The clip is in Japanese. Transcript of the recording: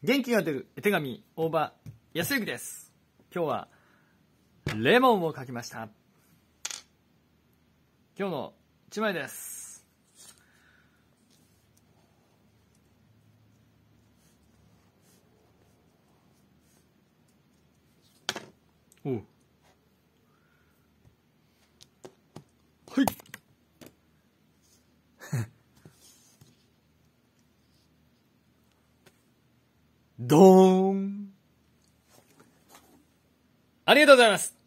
元気が出る絵手紙大場康之です。今日はレモンを描きました。今日の1枚です。おう。はい。ドーン。ありがとうございます。